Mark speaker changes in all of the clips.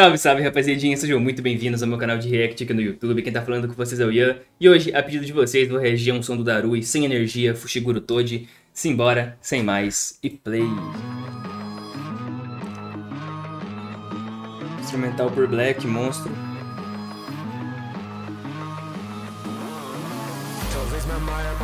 Speaker 1: Salve, salve, rapaziadinha, sejam muito bem-vindos ao meu canal de React aqui no YouTube. Quem tá falando com vocês é o Ian. E hoje, a pedido de vocês, vou reagir a um som do Darui, sem energia, Fushiguro Toji. Simbora, sem mais, e play. Instrumental por Black, monstro.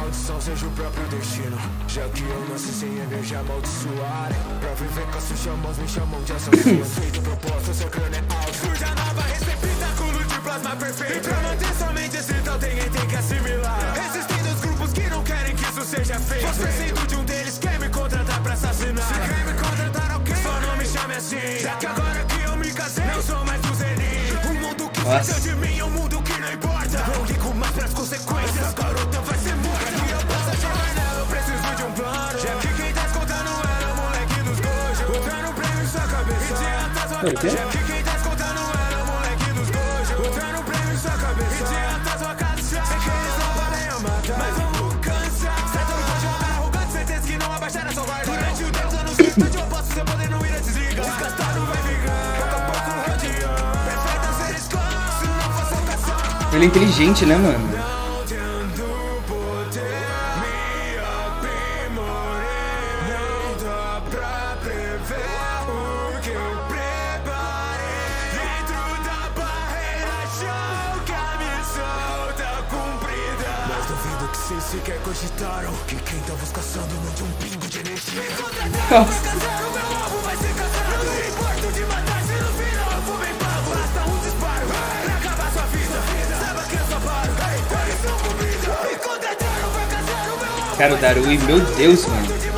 Speaker 2: Maldição seja o próprio destino. Já que eu nasci sem energia amaldiçoada Pra viver com as chamamos, me chamam de assassino Feito proposta, seu crânio é alto. Surge a nova receptáculo de plasma perfeito. E pra manter sua mente excitada, tem tem que assimilar. Existem dois grupos que não querem que isso seja feito. Você sendo de um deles, quer me contratar pra assassinar. Se quer me contratar, ok, só não me chame assim. Já que agora que eu me casei, não sou mais do Zenin O mundo que
Speaker 1: Nossa.
Speaker 2: de mim fosse a caçar
Speaker 1: Ele é inteligente, né, mano?
Speaker 2: Vocês sequer cogitaram que quem tá vos caçando não tem um pingo de energia. Me contrataram,
Speaker 1: Nossa.
Speaker 2: caçaram, meu alvo vai ser caçado. Não importa de matar, se no final eu for bem pago. Basta um disparo pra acabar sua vida. Saiba que eu só paro. Eles são comida. Me contrataram pra caçar o meu alvo.
Speaker 1: Cara, o Darui, meu Deus, mano.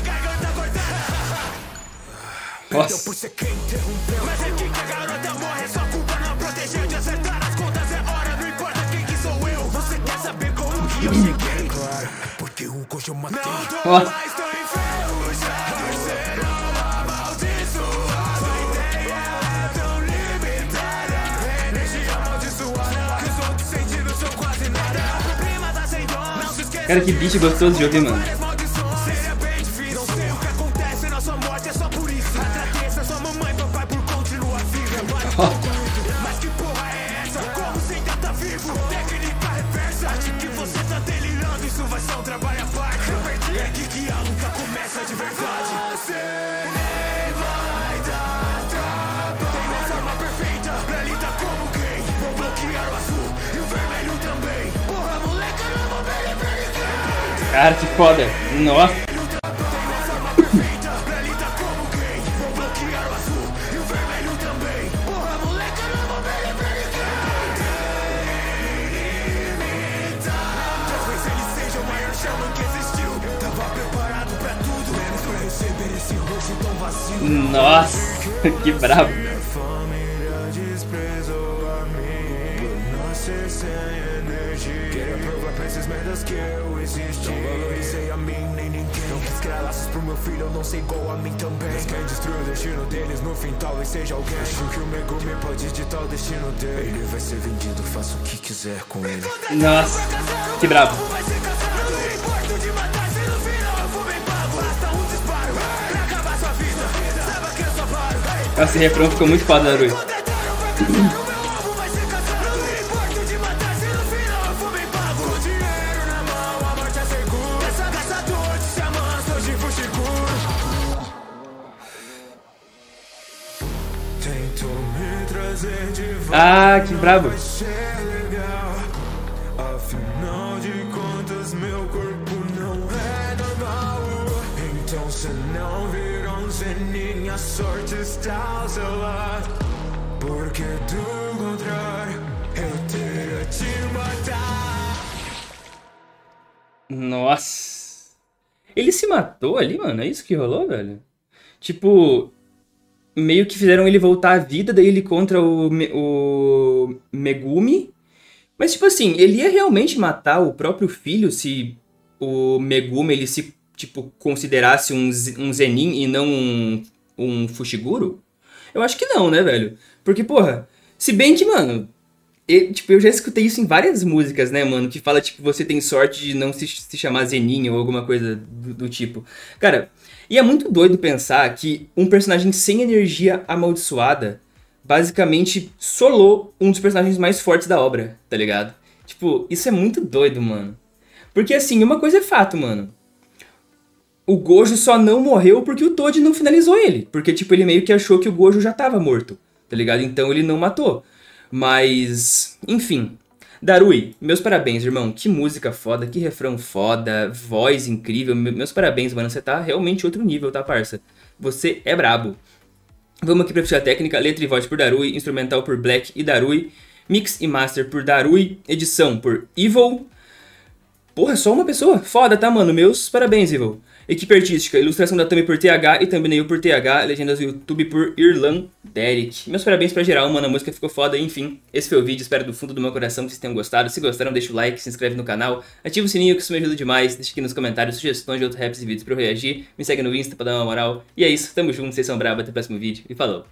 Speaker 2: Garganta cortada? Perdão
Speaker 1: Nossa.
Speaker 2: por Técnica reversa. Acho que você tá delirando, isso vai ser um trabalho à parte. É aqui que a luta começa de verdade. Você esse rosto tão vazio.
Speaker 1: Nossa, que brabo.
Speaker 2: Que eu existi Não valorizei a mim nem ninguém. Não quis criar laços pro meu filho, eu não sei igual a mim também. Mas quem destruiu o destino deles no fim talvez seja alguém. Acho que o Megumi pode ditar o destino dele. Ele vai ser vendido, faça o que quiser com ele.
Speaker 1: Nossa, que brabo.
Speaker 2: Vai ser caçado, não importa de
Speaker 1: Ah, que brabo.
Speaker 2: Afinal de contas, meu corpo não é normal. Então, se não sorte está ao seu lado. Porque do contrário, eu teria te matar.
Speaker 1: Nossa. Ele se matou ali, mano? É isso que rolou, velho? Tipo, meio que fizeram ele voltar à vida, daí ele contra o, o Megumi. Mas, tipo assim, ele ia realmente matar o próprio filho se o Megumi ele se, tipo, considerasse um, um Zenin e não um, um Fushiguro? Eu acho que não, né, velho? Porque, porra, se bem que, mano, eu, tipo, eu já escutei isso em várias músicas, né, mano? Que fala, tipo, você tem sorte de não se, se chamar Zeninho ou alguma coisa do, do, tipo. Cara, e é muito doido pensar que um personagem sem energia amaldiçoada basicamente solou um dos personagens mais fortes da obra, tá ligado? Tipo, isso é muito doido, mano. Porque assim, uma coisa é fato, mano. O Gojo só não morreu porque o Toad não finalizou ele. Porque, tipo, ele meio que achou que o Gojo já tava morto, tá ligado? Então ele não matou. Mas, enfim. Darui, meus parabéns, irmão. Que música foda, que refrão foda, voz incrível. Meus parabéns, mano. Você tá realmente outro nível, tá, parça? Você é brabo. Vamos aqui pra ficha técnica, letra e voz por Darui, instrumental por Black e Darui, mix e master por Darui, edição por Evil. Porra, só uma pessoa? Foda, tá, mano? Meus parabéns, Evil. Equipe artística, ilustração da Thumb por TH e thumbnail por TH, legendas do YouTube por Irlan Derek. Meus parabéns pra geral, mano, a música ficou foda, enfim. Esse foi o vídeo, espero do fundo do meu coração que vocês tenham gostado. Se gostaram, deixa o like, se inscreve no canal, ativa o sininho que isso me ajuda demais, deixa aqui nos comentários sugestões de outros raps e vídeos pra eu reagir, me segue no Insta pra dar uma moral. E é isso, tamo junto, vocês são bravos, até o próximo vídeo e falou!